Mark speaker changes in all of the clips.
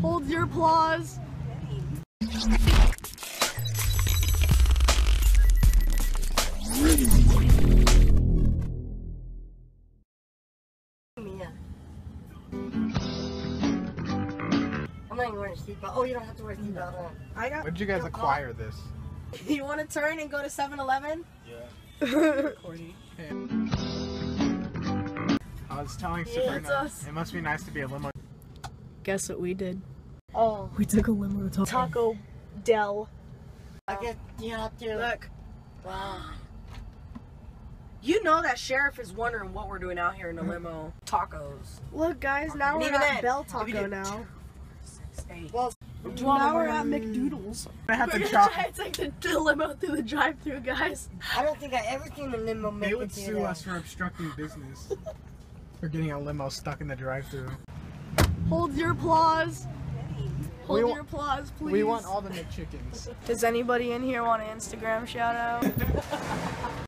Speaker 1: Hold your applause.
Speaker 2: I'm not even wearing a seatbelt. Oh, you don't have to wear a seatbelt. huh?
Speaker 1: I got.
Speaker 3: Where'd you guys acquire this?
Speaker 1: You want to turn and go to 7-Eleven?
Speaker 3: I was telling
Speaker 1: Yeah,
Speaker 3: Sabrina,
Speaker 1: it's us.
Speaker 3: it must be nice to be a limo.
Speaker 1: Guess what we did?
Speaker 2: Oh,
Speaker 1: We took a limo to Taco Bell.
Speaker 2: I guess you have to.
Speaker 1: Look,
Speaker 2: Wow.
Speaker 1: you know that sheriff is wondering what we're doing out here in the limo. Tacos.
Speaker 4: Look, guys, now
Speaker 1: And
Speaker 4: we're at
Speaker 1: then,
Speaker 4: Bell Taco
Speaker 1: did-
Speaker 4: now.
Speaker 2: Well,
Speaker 4: Now we're at McDoodles.
Speaker 3: I have
Speaker 1: We're
Speaker 3: to
Speaker 1: gonna
Speaker 3: chop.
Speaker 1: try to take the, the limo through the drive-through, guys.
Speaker 2: I don't think I ever seen a limo make
Speaker 3: They
Speaker 2: it
Speaker 3: would sue us for obstructing business. for getting a limo stuck in the drive-through.
Speaker 1: Hold your applause. Hold
Speaker 3: We wa-
Speaker 1: your applause, please.
Speaker 3: We want all the McChickens.
Speaker 1: Does anybody in here want an Instagram shout out?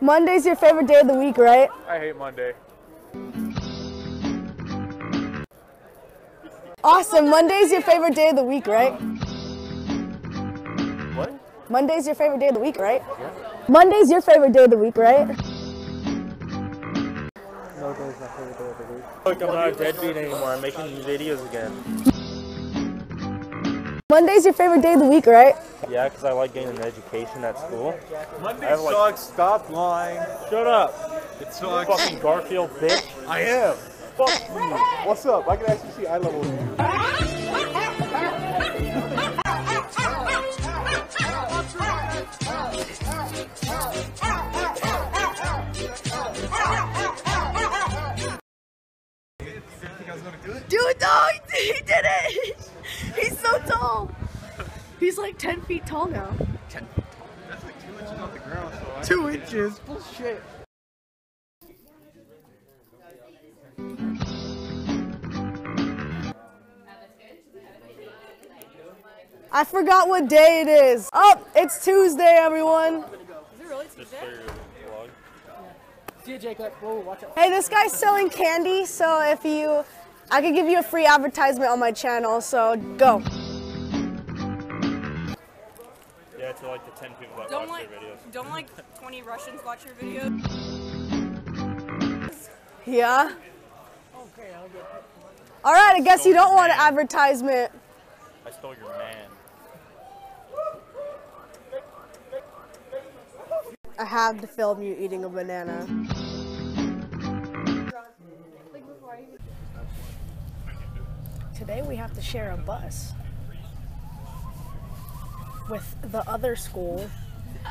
Speaker 4: Monday's your favorite day of the week, right?
Speaker 5: I hate Monday.
Speaker 4: Awesome. Monday's your favorite day of the week, right?
Speaker 5: What?
Speaker 4: Monday's your favorite day of the week, right? Yeah. Monday's your favorite day of the week, right?
Speaker 5: Look, I'm not a deadbeat anymore. I'm making videos again.
Speaker 4: Monday's your favorite day of the week, right?
Speaker 5: Yeah, because I like getting an education at school.
Speaker 6: Monday
Speaker 5: I like-
Speaker 6: sucks. Stop lying.
Speaker 5: Shut up,
Speaker 6: It sucks.
Speaker 5: fucking Garfield bitch.
Speaker 6: I am. Fuck you. What's up? I can actually see eye level with you.
Speaker 1: He, he did it. He's so tall. He's like 10 feet tall now. 10 feet tall?
Speaker 3: That's like two inches off the ground. So two inches? Bullshit.
Speaker 4: I forgot what day it is. Oh, it's Tuesday, everyone.
Speaker 5: Just for your vlog.
Speaker 4: Hey, this guy's selling candy, so if you, I could give you a free advertisement on my channel, so go.
Speaker 5: Yeah, to like the 10 people that
Speaker 7: Don't
Speaker 5: watch
Speaker 7: like,
Speaker 5: your videos.
Speaker 7: don't like 20 Russians watch your videos.
Speaker 4: Yeah? Okay, I'll get All right, I guess you don't want an advertisement.
Speaker 5: I stole your man.
Speaker 4: I have to film you eating a banana. Today we have to share a bus with the other school.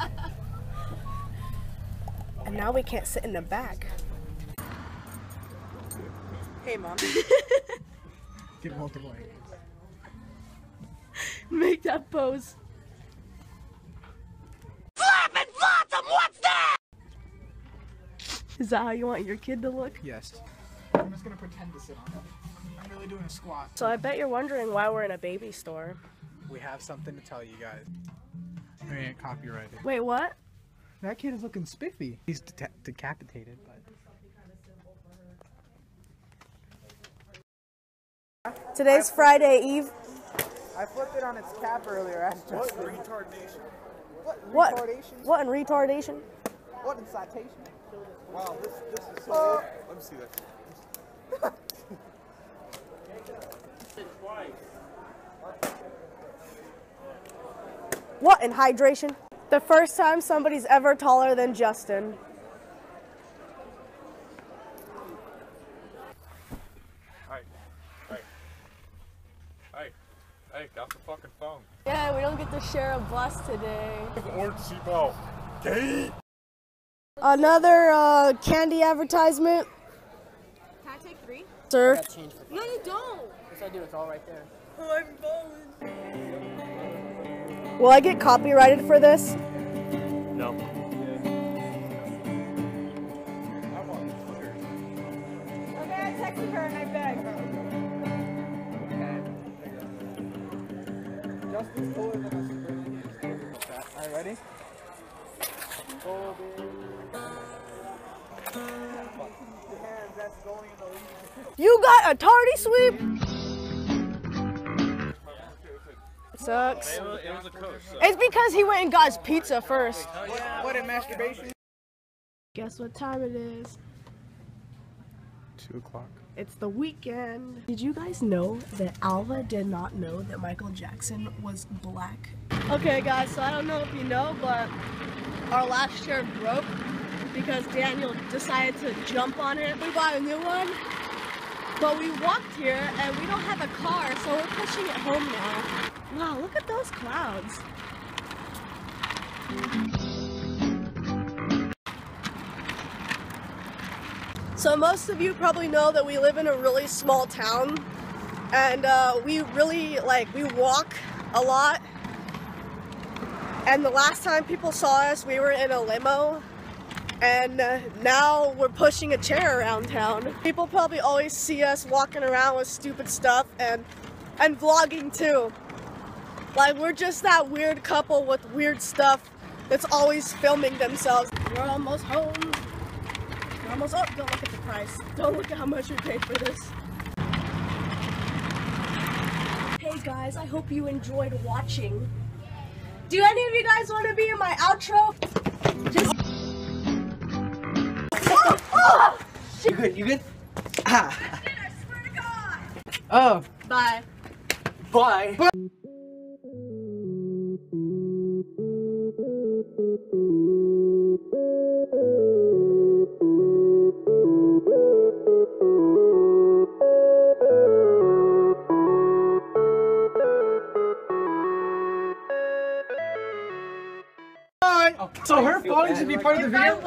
Speaker 4: And now we can't sit in the back.
Speaker 1: Hey, mom.
Speaker 3: Get multiple.
Speaker 1: Make that pose. Is that how you want your kid to look?
Speaker 3: Yes. I'm just gonna pretend to sit on it. I'm really doing a squat.
Speaker 4: So I bet you're wondering why we're in a baby store.
Speaker 3: We have something to tell you guys. We ain't copyrighted.
Speaker 4: Wait, what?
Speaker 3: That kid is looking spiffy. He's de- decapitated, but.
Speaker 4: Today's Friday Eve.
Speaker 3: I flipped it on its cap earlier. Ask
Speaker 6: What retardation?
Speaker 4: What?
Speaker 3: Retardation?
Speaker 4: What in retardation?
Speaker 3: What in citation?
Speaker 6: Wow, this this is so. Uh, Let me see that.
Speaker 4: What in hydration? The first time somebody's ever taller than Justin.
Speaker 5: Hey, hey, hey, hey, got the fucking phone.
Speaker 4: Yeah, we don't get to share a bus today.
Speaker 5: Orange seatbelt. Gay.
Speaker 4: Another uh, candy advertisement,
Speaker 7: Can I take three?
Speaker 4: sir.
Speaker 7: No, you don't.
Speaker 4: Will I get copyrighted for this?
Speaker 5: No.
Speaker 7: Okay, I texted her and I begged.
Speaker 3: Justin's cooler than us. Alright, ready? Oh, baby. Hands, that's
Speaker 1: You got a tardy sweep? Sucks.
Speaker 5: It was, it was a coach. So.
Speaker 1: It's because he went and got his pizza first.
Speaker 3: What a masturbation?
Speaker 1: Guess what time it is?
Speaker 6: Two o'clock.
Speaker 1: It's the weekend. Did you guys know that Alva did not know that Michael Jackson was black? Okay, guys, so I don't know if you know, but our last chair broke because Daniel decided to jump on it. We bought a new one, but we walked here and we don't have a car, so we're pushing it home now. Wow, look at those clouds. So most of you probably know that we live in a really small town and uh, we really like we walk a lot and the last time people saw us we were in a limo and uh, now we're pushing a chair around town. People probably always see us walking around with stupid stuff and and vlogging too. Like we're just that weird couple with weird stuff that's always filming themselves. We're almost home. We're almost up. Don't look at the price. Don't look at how much we paid for this. Hey guys, I hope you enjoyed watching. Do any of you guys want to be in my outro? Just.
Speaker 3: You good? You good? Ah. Oh,
Speaker 1: Bye.
Speaker 3: bye. So be part of the video?